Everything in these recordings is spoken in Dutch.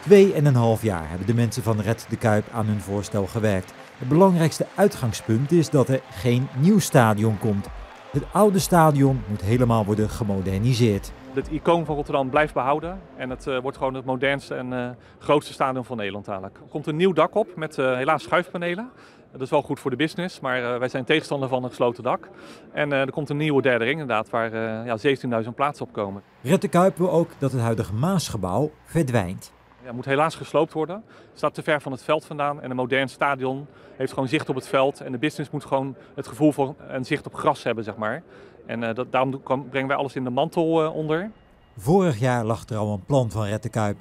Tweeënhalf jaar hebben de mensen van Red de Kuip aan hun voorstel gewerkt. Het belangrijkste uitgangspunt is dat er geen nieuw stadion komt. Het oude stadion moet helemaal worden gemoderniseerd. Het icoon van Rotterdam blijft behouden en het uh, wordt gewoon het modernste en uh, grootste stadion van Nederland eigenlijk. Er komt een nieuw dak op met uh, helaas schuifpanelen. Dat is wel goed voor de business, maar wij zijn tegenstander van een gesloten dak. En er komt een nieuwe derde ring inderdaad, waar ja, 17.000 plaatsen op komen. Red de Kuip wil ook dat het huidige Maasgebouw verdwijnt. Ja, moet helaas gesloopt worden. Het staat te ver van het veld vandaan en een modern stadion heeft gewoon zicht op het veld. En de business moet gewoon het gevoel van een zicht op gras hebben, zeg maar. En uh, dat, daarom brengen wij alles in de mantel uh, onder. Vorig jaar lag er al een plan van Red Kuip.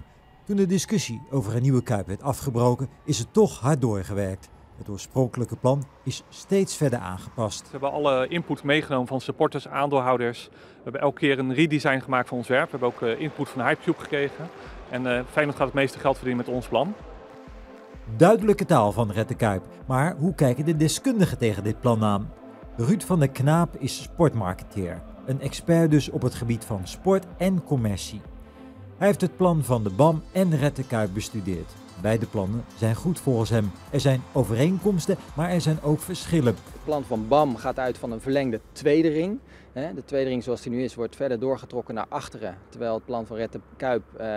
Toen de discussie over een nieuwe Kuip werd afgebroken, is het toch hard doorgewerkt. Het oorspronkelijke plan is steeds verder aangepast. We hebben alle input meegenomen van supporters, aandeelhouders. We hebben elke keer een redesign gemaakt van ontwerp. We hebben ook uh, input van Hypecube gekregen. En uh, Feyenoord gaat het meeste geld verdienen met ons plan. Duidelijke taal van Red de Kuip. Maar hoe kijken de deskundigen tegen dit plan aan? Ruud van der Knaap is sportmarketeer. Een expert dus op het gebied van sport en commercie. Hij heeft het plan van de BAM en Red de Kuip bestudeerd. Beide plannen zijn goed volgens hem. Er zijn overeenkomsten, maar er zijn ook verschillen. Het plan van BAM gaat uit van een verlengde tweede ring. De tweede ring zoals die nu is wordt verder doorgetrokken naar achteren. Terwijl het plan van Red de Kuip eh,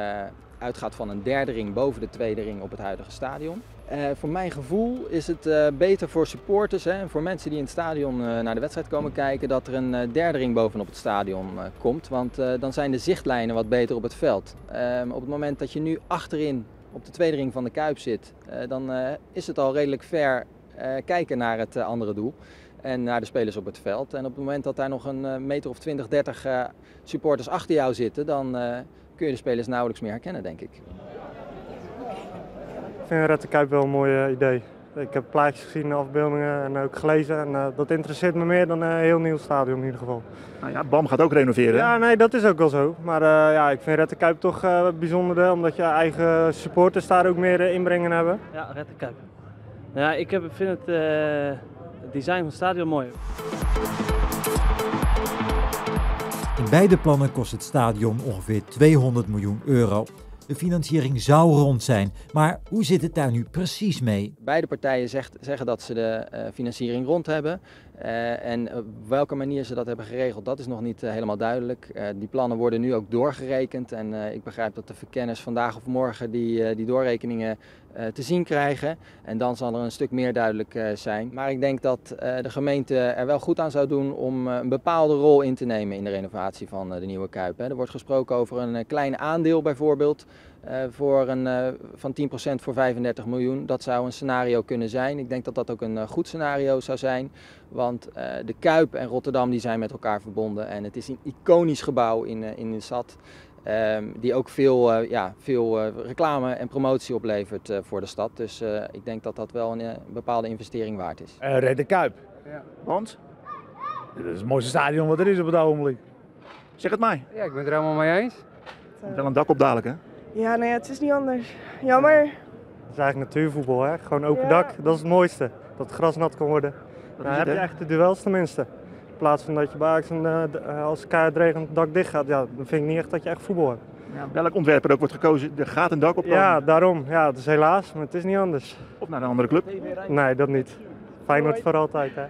uitgaat van een derde ring boven de tweede ring op het huidige stadion. Uh, voor mijn gevoel is het uh, beter voor supporters en voor mensen die in het stadion naar de wedstrijd komen kijken dat er een derde ring bovenop het stadion komt. Want dan zijn de zichtlijnen wat beter op het veld. Ehm, op het moment dat je nu achterin op de tweede ring van de Kuip zit, dan is het al redelijk ver kijken naar het andere doel en naar de spelers op het veld. En op het moment dat daar nog een meter of 20, 30 supporters achter jou zitten, dan kun je de spelers nauwelijks meer herkennen, denk ik. Ik vind Red de Kuip wel een mooi eh, idee. Ik heb plaatjes gezien, afbeeldingen en ook gelezen. En uh, dat interesseert me meer dan een heel nieuw stadion in ieder geval. Nou ja, BAM gaat ook renoveren. Ja, nee, dat is ook wel zo. Maar uh, ja, ik vind Red de Kuip toch uh, bijzonderder, omdat je eigen supporters daar ook meer inbrengen hebben. Ja, Red de Kuip. Ja, ik heb, vind het, het design van het stadion mooi. In beide plannen kost het stadion ongeveer 200 miljoen euro. De financiering zou rond zijn, maar hoe zit het daar nu precies mee? Beide partijen zegt, zeggen dat ze de uh, financiering rond hebben. Uh, en op welke manier ze dat hebben geregeld, dat is nog niet helemaal duidelijk. die plannen worden nu ook doorgerekend en ik begrijp dat de verkenners vandaag of morgen die, die doorrekeningen te zien krijgen. En dan zal er een stuk meer duidelijk zijn. Maar ik denk dat de gemeente er wel goed aan zou doen om een bepaalde rol in te nemen in de renovatie van de Nieuwe Kuip. Er wordt gesproken over een klein aandeel bijvoorbeeld. Voor een, van 10% voor 35 miljoen. Dat zou een scenario kunnen zijn. Ik denk dat dat ook een goed scenario zou zijn. Want de Kuip en Rotterdam die zijn met elkaar verbonden. En het is een iconisch gebouw in, in de stad. Um, die ook veel, ja, veel reclame en promotie oplevert voor de stad. Dus ik denk dat dat wel een, bepaalde investering waard is. Red de Kuip. Ja. Want? Dit is het mooiste stadion wat er is op het ogenblik. Zeg het mij. Ja, ik ben het er helemaal mee eens. Wel een dak op dadelijk hè? Ja, nee, het is niet anders. Jammer. Het is eigenlijk natuurvoetbal, hè? gewoon open ja. dak. Dat is het mooiste. Dat het gras nat kan worden. Dan nou, heb je echt de duels tenminste. In plaats van dat je bij een, uh, als het regent het dak dicht gaat, ja, dan vind ik niet echt dat je echt voetbal hebt. Ja, welk ontwerp er ook wordt gekozen, er gaat een dak op komen. Ja, daarom. Ja, dat is helaas, maar het is niet anders. Of naar een andere club? Nee, dat niet. Feyenoord voor altijd. Hè.